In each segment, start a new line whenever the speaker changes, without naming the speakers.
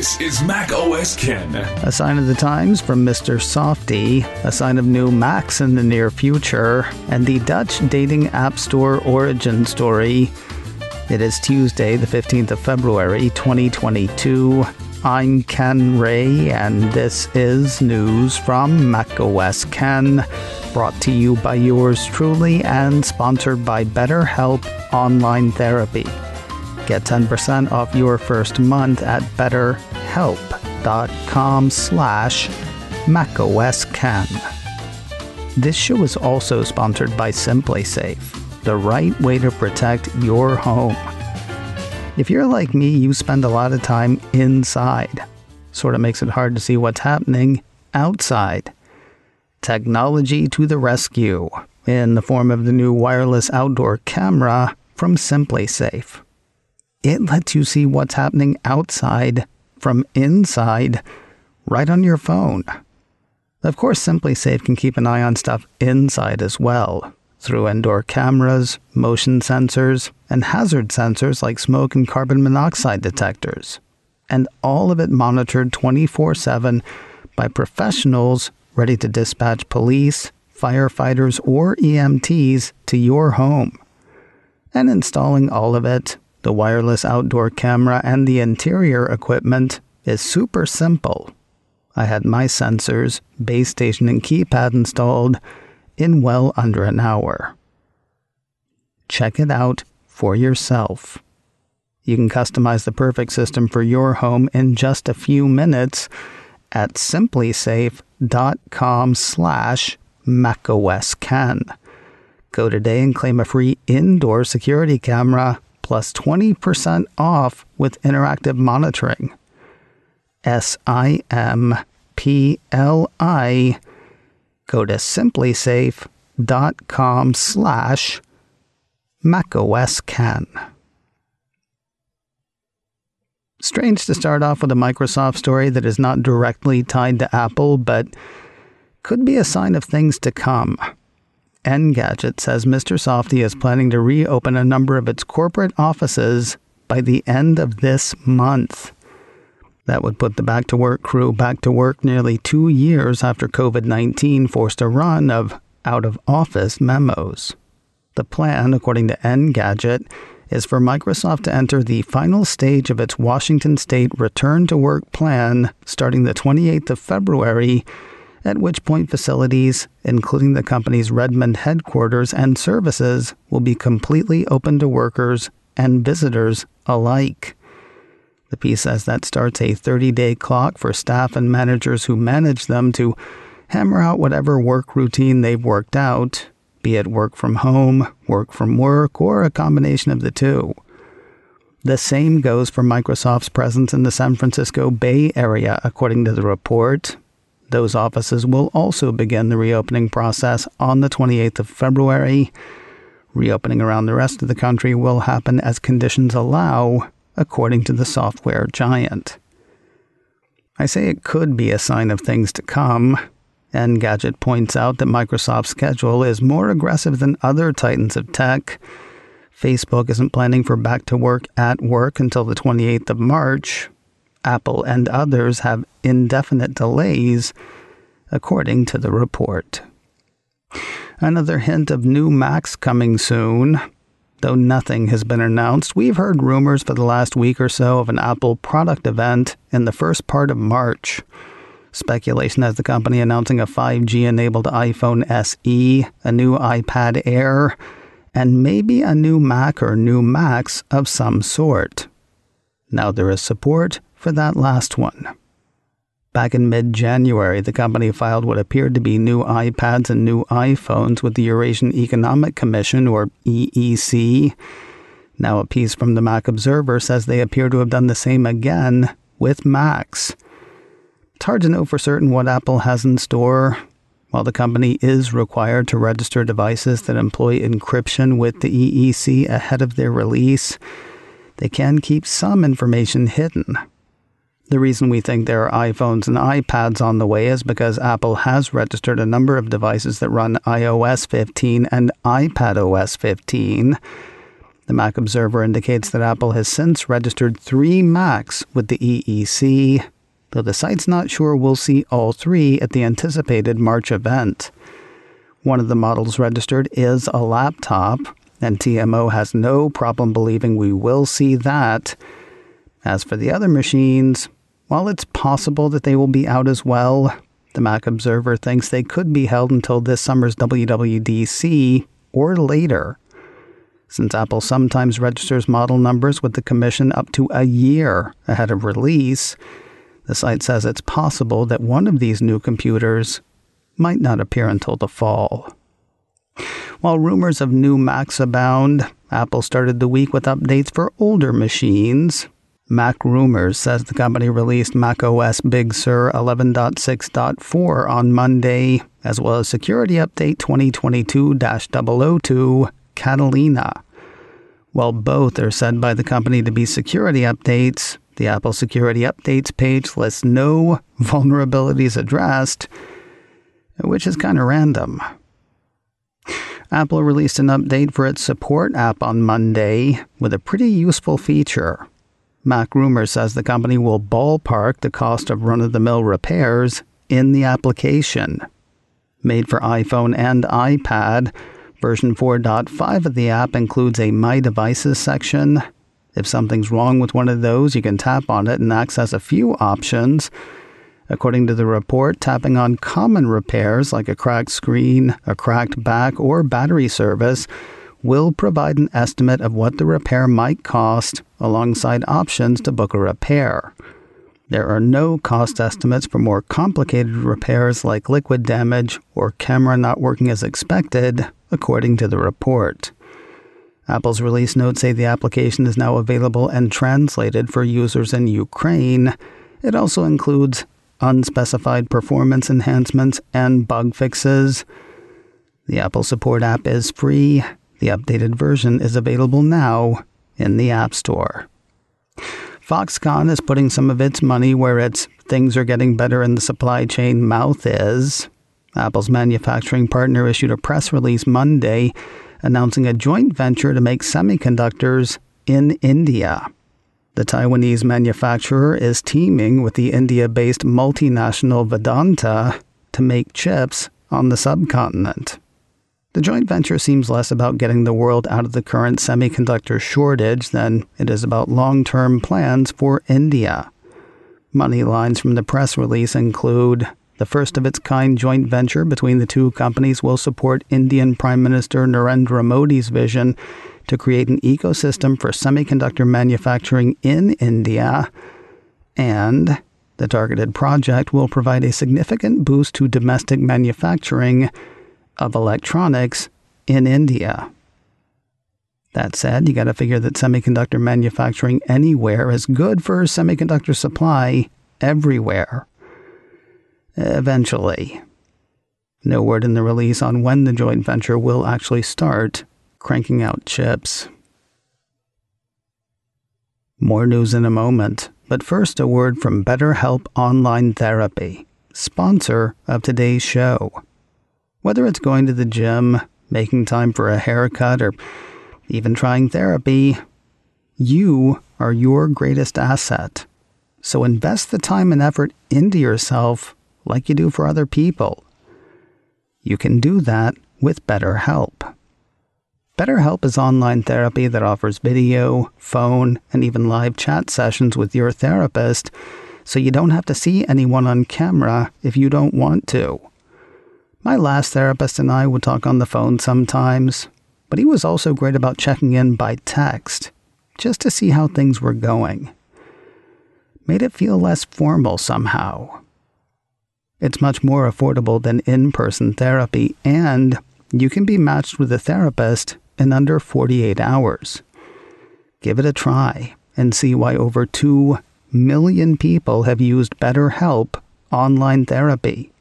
This is Mac OS Ken. A sign of the times from Mr. Softy, a sign of new Macs in the near future, and the Dutch dating app store origin story. It is Tuesday, the 15th of February, 2022. I'm Ken Ray, and this is news from Mac OS Ken, brought to you by yours truly and sponsored by BetterHelp Online Therapy. Get 10% off your first month at betterhelp.com slash macOSKen. This show is also sponsored by SimpliSafe, the right way to protect your home. If you're like me, you spend a lot of time inside. Sort of makes it hard to see what's happening outside. Technology to the rescue in the form of the new wireless outdoor camera from SimpliSafe. It lets you see what's happening outside from inside right on your phone. Of course, SimpliSafe can keep an eye on stuff inside as well through indoor cameras, motion sensors, and hazard sensors like smoke and carbon monoxide detectors. And all of it monitored 24 7 by professionals ready to dispatch police, firefighters, or EMTs to your home. And installing all of it the wireless outdoor camera and the interior equipment is super simple. I had my sensors, base station, and keypad installed in well under an hour. Check it out for yourself. You can customize the perfect system for your home in just a few minutes at simplisafe.com slash macOSKen. Go today and claim a free indoor security camera plus 20% off with interactive monitoring. S I M P L I. Go to simplisafe.com slash macOSKen. Strange to start off with a Microsoft story that is not directly tied to Apple, but could be a sign of things to come. Engadget says Mr. Softy is planning to reopen a number of its corporate offices by the end of this month. That would put the back to work crew back to work nearly two years after COVID 19 forced a run of out of office memos. The plan, according to Engadget, is for Microsoft to enter the final stage of its Washington state return to work plan starting the 28th of February at which point facilities, including the company's Redmond headquarters and services, will be completely open to workers and visitors alike. The piece says that starts a 30 day clock for staff and managers who manage them to hammer out whatever work routine they've worked out, be it work from home, work from work, or a combination of the two. The same goes for Microsoft's presence in the San Francisco Bay Area, according to the report, those offices will also begin the reopening process on the 28th of February. Reopening around the rest of the country will happen as conditions allow, according to the software giant. I say it could be a sign of things to come. Engadget points out that Microsoft's schedule is more aggressive than other titans of tech. Facebook isn't planning for back to work at work until the 28th of March, Apple and others have indefinite delays, according to the report. Another hint of new Macs coming soon. Though nothing has been announced, we've heard rumors for the last week or so of an Apple product event in the first part of March. Speculation has the company announcing a 5G enabled iPhone SE, a new iPad Air, and maybe a new Mac or new Macs of some sort. Now there is support for that last one. Back in mid January, the company filed what appeared to be new iPads and new iPhones with the Eurasian Economic Commission, or EEC. Now, a piece from the Mac Observer says they appear to have done the same again with Macs. It's hard to know for certain what Apple has in store. While the company is required to register devices that employ encryption with the EEC ahead of their release, they can keep some information hidden. The reason we think there are iPhones and iPads on the way is because Apple has registered a number of devices that run iOS 15 and iPadOS 15. The Mac Observer indicates that Apple has since registered three Macs with the EEC, though the site's not sure we'll see all three at the anticipated March event. One of the models registered is a laptop, and TMO has no problem believing we will see that. As for the other machines, while it's possible that they will be out as well, the Mac Observer thinks they could be held until this summer's WWDC or later, since Apple sometimes registers model numbers with the Commission up to a year ahead of release. The site says it's possible that one of these new computers might not appear until the fall. While rumors of new Macs abound, Apple started the week with updates for older machines, Mac Rumors says the company released macOS Big Sur 11.6.4 on Monday, as well as Security Update 2022 002 Catalina. While both are said by the company to be security updates, the Apple Security Updates page lists no vulnerabilities addressed, which is kind of random. Apple released an update for its support app on Monday with a pretty useful feature Mac Rumor says the company will ballpark the cost of run of the mill repairs in the application. Made for iPhone and iPad, version 4.5 of the app includes a My Devices section. If something's wrong with one of those, you can tap on it and access a few options. According to the report, tapping on common repairs like a cracked screen, a cracked back, or battery service will provide an estimate of what the repair might cost alongside options to book a repair. There are no cost estimates for more complicated repairs like liquid damage or camera not working as expected, according to the report. Apple's release notes say the application is now available and translated for users in Ukraine. It also includes unspecified performance enhancements and bug fixes. The Apple Support app is free the updated version is available now in the App Store. Foxconn is putting some of its money where its things are getting better in the supply chain mouth is. Apple's manufacturing partner issued a press release Monday announcing a joint venture to make semiconductors in India. The Taiwanese manufacturer is teaming with the India based multinational Vedanta to make chips on the subcontinent. The joint venture seems less about getting the world out of the current semiconductor shortage than it is about long term plans for India. Money lines from the press release include the first of its kind joint venture between the two companies will support Indian Prime Minister Narendra Modi's vision to create an ecosystem for semiconductor manufacturing in India. And the targeted project will provide a significant boost to domestic manufacturing of electronics in India. That said, you got to figure that semiconductor manufacturing anywhere is good for semiconductor supply everywhere. Eventually. No word in the release on when the joint venture will actually start cranking out chips. More news in a moment, but first a word from BetterHelp Online Therapy, sponsor of today's show. Whether it's going to the gym, making time for a haircut, or even trying therapy, you are your greatest asset. So invest the time and effort into yourself like you do for other people. You can do that with BetterHelp. BetterHelp is online therapy that offers video, phone, and even live chat sessions with your therapist, so you don't have to see anyone on camera if you don't want to. My last therapist and I would talk on the phone sometimes, but he was also great about checking in by text, just to see how things were going. Made it feel less formal somehow. It's much more affordable than in person therapy, and you can be matched with a therapist in under 48 hours. Give it a try and see why over 2 million people have used BetterHelp online therapy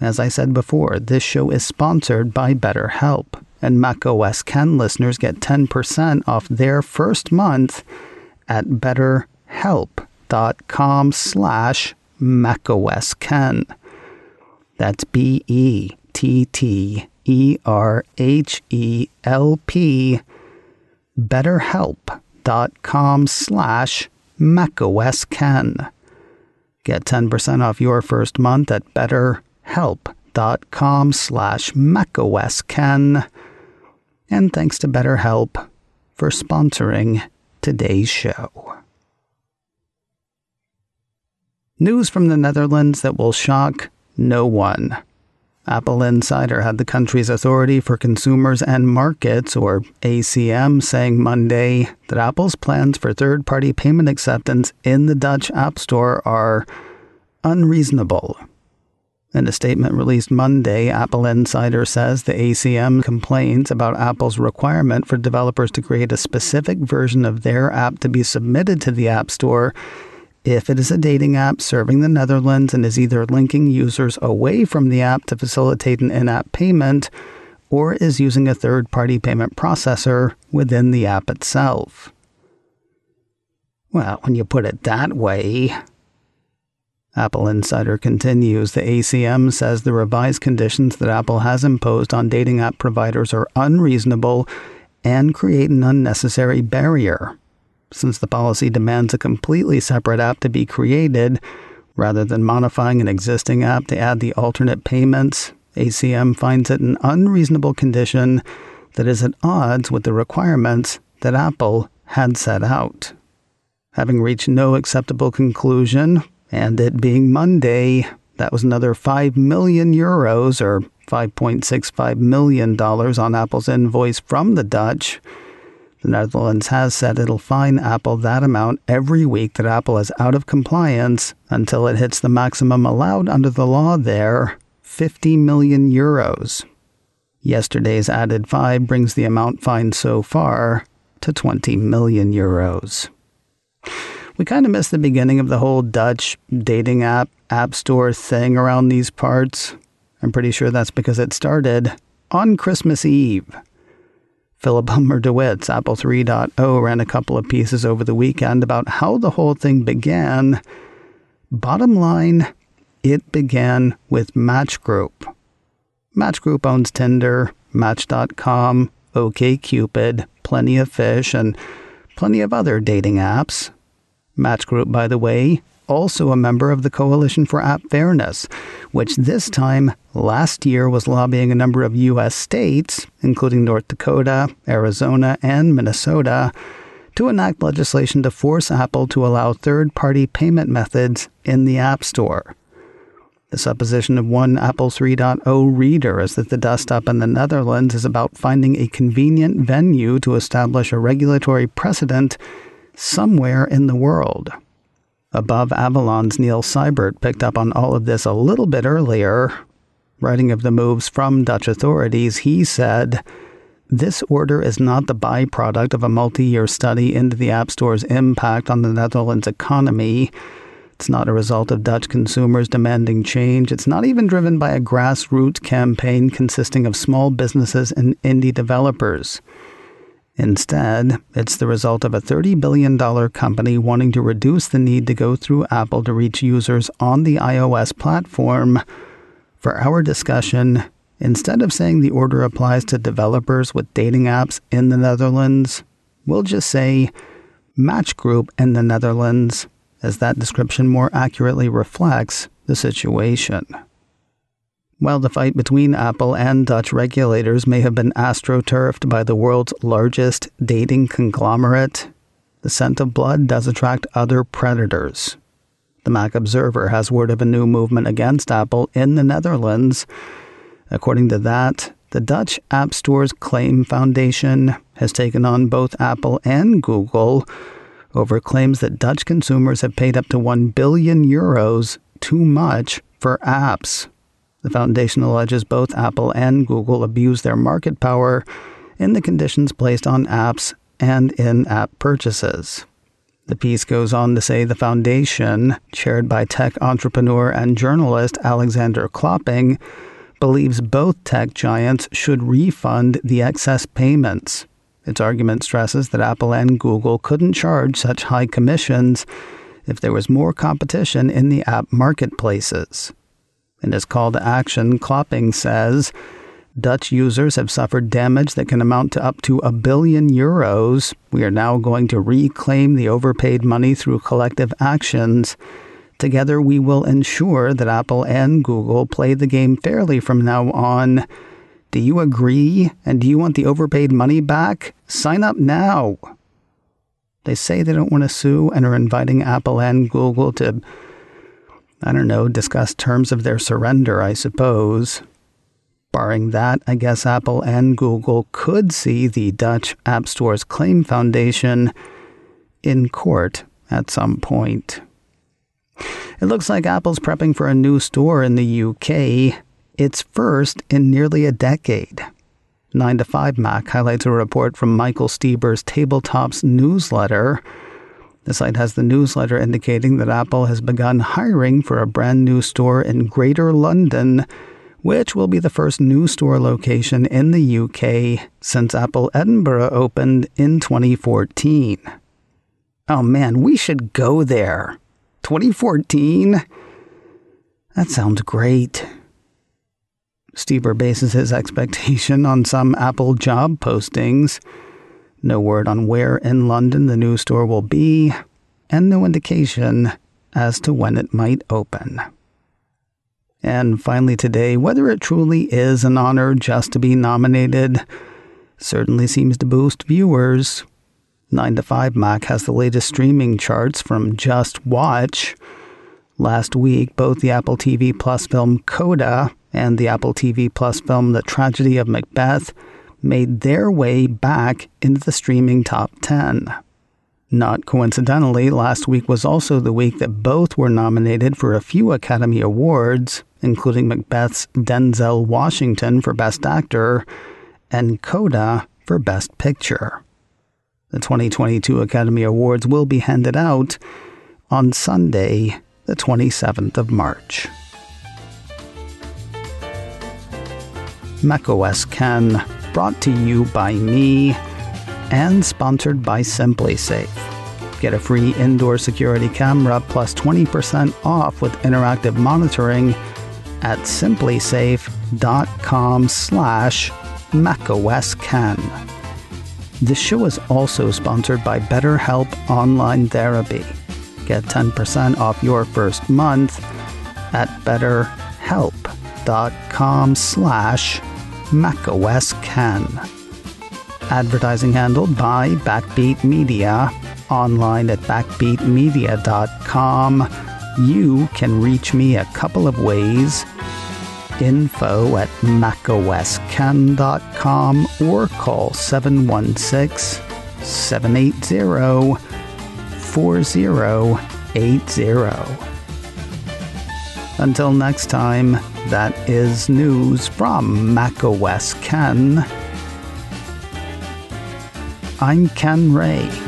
as I said before, this show is sponsored by BetterHelp, and macOS Ken listeners get 10% off their first month at betterhelp.com slash macOS Ken. That's B-E-T-T-E-R-H-E-L-P, betterhelp.com slash macOS Ken. Get 10% off your first month at betterhelp.com help.com slash macosken And thanks to BetterHelp for sponsoring today's show. News from the Netherlands that will shock no one. Apple Insider had the country's Authority for Consumers and Markets, or ACM, saying Monday that Apple's plans for third party payment acceptance in the Dutch App Store are unreasonable. In a statement released Monday, Apple Insider says the ACM complains about Apple's requirement for developers to create a specific version of their app to be submitted to the App Store if it is a dating app serving the Netherlands and is either linking users away from the app to facilitate an in app payment or is using a third party payment processor within the app itself. Well, when you put it that way, Apple Insider continues. The ACM says the revised conditions that Apple has imposed on dating app providers are unreasonable and create an unnecessary barrier. Since the policy demands a completely separate app to be created, rather than modifying an existing app to add the alternate payments, ACM finds it an unreasonable condition that is at odds with the requirements that Apple had set out. Having reached no acceptable conclusion, and it being Monday, that was another 5 million euros or $5.65 million on Apple's invoice from the Dutch. The Netherlands has said it'll fine Apple that amount every week that Apple is out of compliance until it hits the maximum allowed under the law there 50 million euros. Yesterday's added 5 brings the amount fined so far to 20 million euros we kind of missed the beginning of the whole Dutch dating app, app store thing around these parts. I'm pretty sure that's because it started on Christmas Eve. Philip Elmer DeWitt's Apple 3.0 ran a couple of pieces over the weekend about how the whole thing began. Bottom line, it began with Match Group. Match Group owns Tinder, Match.com, OKCupid, Plenty of Fish, and plenty of other dating apps. Match Group, by the way, also a member of the Coalition for App Fairness, which this time last year was lobbying a number of U.S. states, including North Dakota, Arizona, and Minnesota, to enact legislation to force Apple to allow third party payment methods in the App Store. The supposition of one Apple 3.0 reader is that the dust-up in the Netherlands is about finding a convenient venue to establish a regulatory precedent somewhere in the world. Above Avalon's Neil Cybart picked up on all of this a little bit earlier. Writing of the moves from Dutch authorities, he said, This order is not the byproduct of a multi year study into the App Store's impact on the Netherlands economy. It's not a result of Dutch consumers demanding change. It's not even driven by a grassroots campaign consisting of small businesses and indie developers. Instead, it's the result of a $30 billion company wanting to reduce the need to go through Apple to reach users on the iOS platform. For our discussion, instead of saying the order applies to developers with dating apps in the Netherlands, we'll just say Match Group in the Netherlands, as that description more accurately reflects the situation. While the fight between Apple and Dutch regulators may have been astroturfed by the world's largest dating conglomerate, the scent of blood does attract other predators. The Mac Observer has word of a new movement against Apple in the Netherlands. According to that, the Dutch App Store's Claim Foundation has taken on both Apple and Google over claims that Dutch consumers have paid up to 1 billion euros too much for apps. The foundation alleges both Apple and Google abuse their market power in the conditions placed on apps and in app purchases. The piece goes on to say the foundation, chaired by tech entrepreneur and journalist Alexander Klopping, believes both tech giants should refund the excess payments. Its argument stresses that Apple and Google couldn't charge such high commissions if there was more competition in the app marketplaces. In his call to action, Klopping says Dutch users have suffered damage that can amount to up to a billion euros. We are now going to reclaim the overpaid money through collective actions. Together, we will ensure that Apple and Google play the game fairly from now on. Do you agree? And do you want the overpaid money back? Sign up now. They say they don't want to sue and are inviting Apple and Google to I don't know, discuss terms of their surrender, I suppose. Barring that, I guess Apple and Google could see the Dutch App Store's Claim Foundation in court at some point. It looks like Apple's prepping for a new store in the UK, its first in nearly a decade. 9 to 5 Mac highlights a report from Michael Steeber's Tabletops newsletter the site has the newsletter indicating that Apple has begun hiring for a brand new store in Greater London, which will be the first new store location in the UK since Apple Edinburgh opened in 2014. Oh man, we should go there. 2014? That sounds great. Steeber bases his expectation on some Apple job postings no word on where in London the new store will be, and no indication as to when it might open. And finally, today, whether it truly is an honor just to be nominated certainly seems to boost viewers. 9 to 5 Mac has the latest streaming charts from JustWatch. Last week, both the Apple TV Plus film Coda and the Apple TV Plus film The Tragedy of Macbeth made their way back into the streaming top 10. Not coincidentally, last week was also the week that both were nominated for a few Academy Awards, including Macbeth's Denzel Washington for Best Actor and Coda for Best Picture. The 2022 Academy Awards will be handed out on Sunday, the 27th of March. macOS Ken brought to you by me and sponsored by SimpliSafe. Get a free indoor security camera plus 20% off with interactive monitoring at simplisafe.com slash macOSKen. This show is also sponsored by BetterHelp Online Therapy. Get 10% off your first month at betterhelp.com slash macOS Ken. Advertising handled by Backbeat Media. Online at backbeatmedia.com. You can reach me a couple of ways info at macosken.com or call 716 780 4080. Until next time, that is news from macOS Ken. I'm Ken Ray.